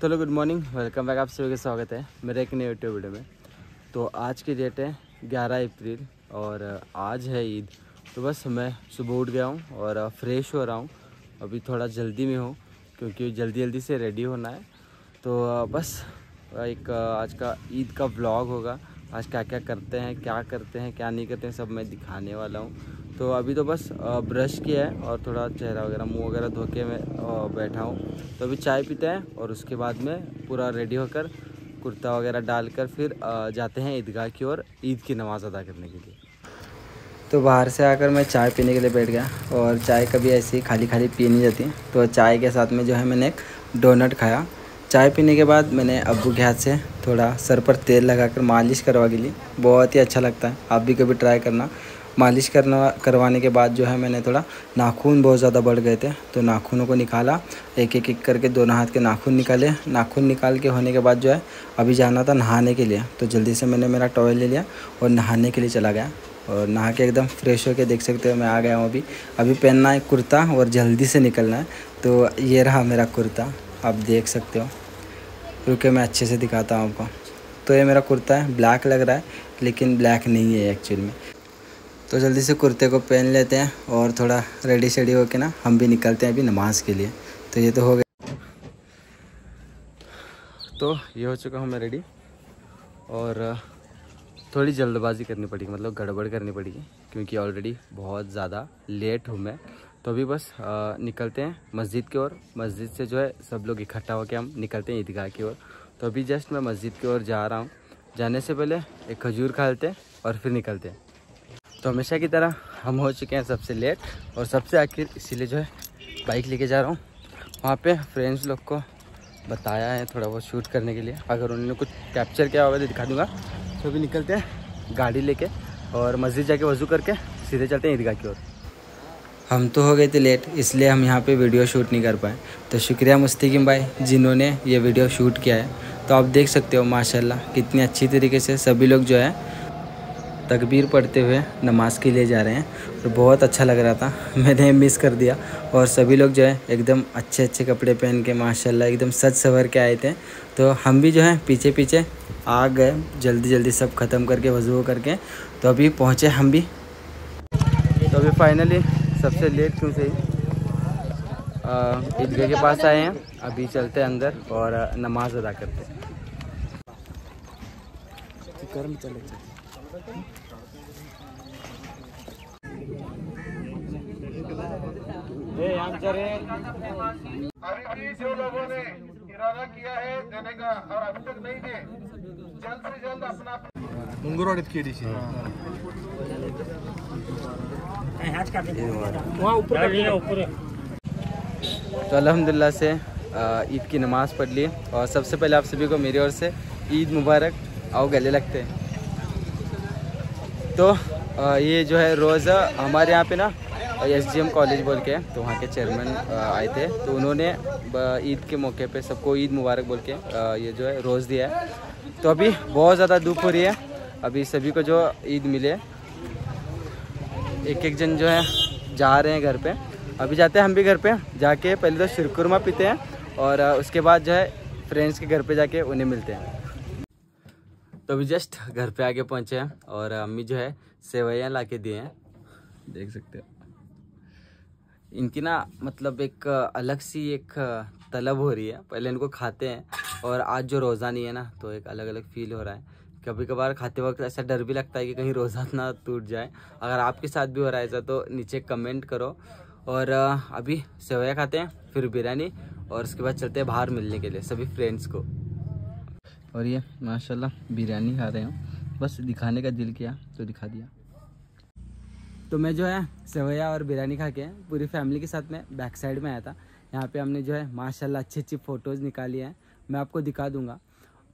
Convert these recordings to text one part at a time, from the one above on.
चलो good morning welcome back आप सभी का स्वागत है मेरे एक नए यूट्यूब वीडियो में। तो आज की डेट है 11 अप्रैल और आज है ईद। तो बस मैं सुबह उठ गया हूँ और फ्रेश हो रहा हूँ। अभी थोड़ा जल्दी में हूँ क्योंकि जल्दी जल्दी से रेडी होना है। तो बस एक आज का ईद का ब्लॉग होगा। आज क्या क्या करते हैं, क्या करते हैं, क्या नहीं करते हैं, सब मैं दिखाने वाला हूँ। तो अभी तो बस ब्रश किया है और थोड़ा चेहरा वगैरह, मुँह वगैरह धो के मैं बैठा हूँ। तो अभी चाय पीते हैं और उसके बाद में पूरा रेडी होकर कुर्ता वगैरह डालकर फिर जाते हैं ईदगाह की ओर, ईद की नमाज़ अदा करने के लिए। तो बाहर से आकर मैं चाय पीने के लिए बैठ गया और चाय कभी ऐसी खाली खाली पी नहीं जाती। तो चाय के साथ में जो है मैंने एक डोनट खाया। चाय पीने के बाद मैंने अबू के हाथ से थोड़ा सर पर तेल लगाकर मालिश करवा के लिए बहुत ही अच्छा लगता है। आप भी कभी ट्राई करना। मालिश करना, करवाने के बाद जो है मैंने थोड़ा नाखून बहुत ज़्यादा बढ़ गए थे तो नाखूनों को निकाला एक एक एक करके दोनों हाथ के नाखून निकाले। नाखून निकाल के होने के बाद जो है अभी जाना था नहाने के लिए तो जल्दी से मैंने मेरा टॉयल ले लिया और नहाने के लिए चला गया। और नहा के एकदम फ्रेश होके देख सकते हो मैं आ गया हूँ अभी। अभी पहनना है कुर्ता और जल्दी से निकलना है तो ये रहा मेरा कुर्ता, आप देख सकते हो। रुके मैं अच्छे से दिखाता हूँ आपको। तो ये मेरा कुर्ता है, ब्लैक लग रहा है, लेकिन ब्लैक नहीं है एक्चुअल में। तो जल्दी से कुर्ते को पहन लेते हैं और थोड़ा रेडी शेडी होके ना हम भी निकलते हैं अभी नमाज़ के लिए। तो ये तो हो गया। तो ये हो चुका हूँ मैं रेडी और थोड़ी जल्दबाजी करनी पड़ेगी मतलब गड़बड़ करनी पड़ेगी, क्योंकि ऑलरेडी बहुत ज़्यादा लेट हूँ मैं। तो अभी बस निकलते हैं मस्जिद की ओर। मस्जिद से जो है सब लोग इकट्ठा होकर हम निकलते हैं ईदगाह की ओर। तो अभी जस्ट मैं मस्जिद की ओर जा रहा हूँ। जाने से पहले एक खजूर खा लेते हैं और फिर निकलते हैं। तो हमेशा की तरह हम हो चुके हैं सबसे लेट और सबसे आखिर इसीलिए जो है बाइक लेके जा रहा हूँ। वहाँ पे फ्रेंड्स लोग को बताया है थोड़ा बहुत शूट करने के लिए। अगर उन्होंने कुछ कैप्चर किया होगा तो दिखा दूँगा। तो अभी निकलते हैं गाड़ी लेके और मस्जिद जाके वज़ू करके सीधे चलते हैं ईदगाह की ओर। हम तो हो गए थे लेट इसलिए हम यहाँ पे वीडियो शूट नहीं कर पाए। तो शुक्रिया मुस्तकिम भाई जिन्होंने ये वीडियो शूट किया है। तो आप देख सकते हो माशाल्लाह कितनी अच्छी तरीके से सभी लोग जो है तकबीर पढ़ते हुए नमाज़ के लिए जा रहे हैं तो बहुत अच्छा लग रहा था। मैंने मिस कर दिया और सभी लोग जो है एकदम अच्छे अच्छे कपड़े पहन के, माशाल्लाह, एकदम सच सवर के आए थे। तो हम भी जो है पीछे पीछे आ गए, जल्दी जल्दी सब ख़त्म करके, वज़ू करके। तो अभी पहुँचे हम भी। तो अभी फाइनली सबसे लेट क्यों सही ईदगाह के पास आए हैं। अभी चलते हैं अंदर और नमाज़ अदा करते हैं। गर्म चले अभी भी जो लोगों ने इरादा किया है देने का और अभी तक नहीं दे जल्द से जल्द अपना मुंगुरवाडीत केडीसी तो अल्हम्दुलिल्लाह से ईद की नमाज़ पढ़ ली। और सबसे पहले आप सभी को मेरी ओर से ईद मुबारक। आओ गले लगते हैं। तो ये जो है रोज़ हमारे यहाँ पे ना एस डी एम कॉलेज बोल के तो वहाँ के चेयरमैन आए थे। तो उन्होंने ईद के मौके पे सबको ईद मुबारक बोल के ये जो है रोज़ दिया है। तो अभी बहुत ज़्यादा धूप हो रही है। अभी सभी को जो ईद मिले एक एक जन जो है जा रहे हैं घर पे। अभी जाते हैं हम भी घर पे, जाके पहले तो शिरकुरमा पीते हैं और उसके बाद जो है फ्रेंड्स के घर पे जाके उन्हें मिलते हैं। तो अभी जस्ट घर पे आके पहुँचे हैं और अम्मी जो है सेवैयाँ ला के दिए हैं। देख सकते हो। इनकी ना मतलब एक अलग सी एक तलब हो रही है। पहले इनको खाते हैं और आज जो रोज़ा नहीं है ना तो एक अलग अलग फील हो रहा है। कभी कभार खाते वक्त ऐसा डर भी लगता है कि कहीं रोज़ा ना टूट जाए। अगर आपके साथ भी हो रहा है ऐसा तो नीचे कमेंट करो। और, अभी सेवैया खाते हैं, फिर बिरयानी और उसके बाद चलते हैं बाहर मिलने के लिए, सभी फ्रेंड्स को। और ये माशाल्लाह बिरयानी खा रहे हो। बस दिखाने का दिल किया तो दिखा दिया। तो मैं जो है, सेवैया और बिरयानी खा के पूरी फैमिली के साथ मैं बैक साइड में आया था। यहाँ पे हमने जो है, माशाल्लाह अच्छी अच्छी फ़ोटोज़ निकाली हैं। मैं आपको दिखा दूँगा।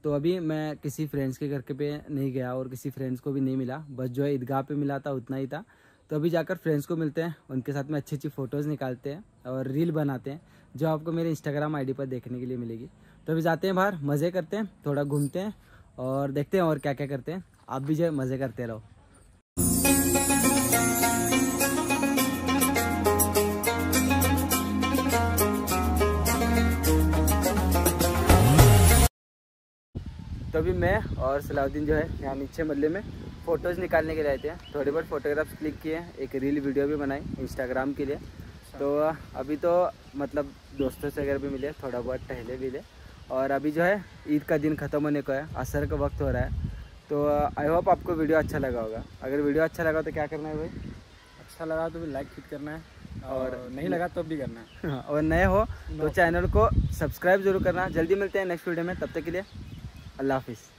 तो अभी मैं किसी फ्रेंड्स के घर के पे नहीं गया और किसी फ्रेंड्स को भी नहीं मिला। बस जो है, ईदगाह पे मिला था, उतना ही था। तो अभी जाकर फ्रेंड्स को मिलते हैं। उनके साथ में अच्छी अच्छी फ़ोटोज़ निकालते हैं और रील बनाते हैं, जो आपको मेरे इंस्टाग्राम आई पर देखने के लिए मिलेगी। तो अभी जाते हैं बाहर, मज़े करते हैं, थोड़ा घूमते हैं और देखते हैं और क्या क्या करते हैं। आप भी जो मज़े करते रहो। तो अभी मैं और सलाउद्दीन जो है यहाँ नीचे मल्ले में फ़ोटोज़ निकालने के लिए आए थे। थोड़े बहुत फ़ोटोग्राफ्स क्लिक किए एक रील वीडियो भी बनाई इंस्टाग्राम के लिए। तो अभी तो मतलब दोस्तों से अगर भी मिले, थोड़ा बहुत टहले भी ले। और अभी जो है ईद का दिन ख़त्म होने को है असर का वक्त हो रहा है। तो आई होप आपको वीडियो अच्छा लगा होगा। अगर वीडियो अच्छा लगा तो क्या करना है भाई? अच्छा लगा तो भी लाइक हिट करना है और नहीं लगा तो भी करना है। और नए हो तो चैनल को सब्सक्राइब ज़रूर करना। जल्दी मिलते हैं नेक्स्ट वीडियो में तब तक के लिए अल्लाह हाफिज़।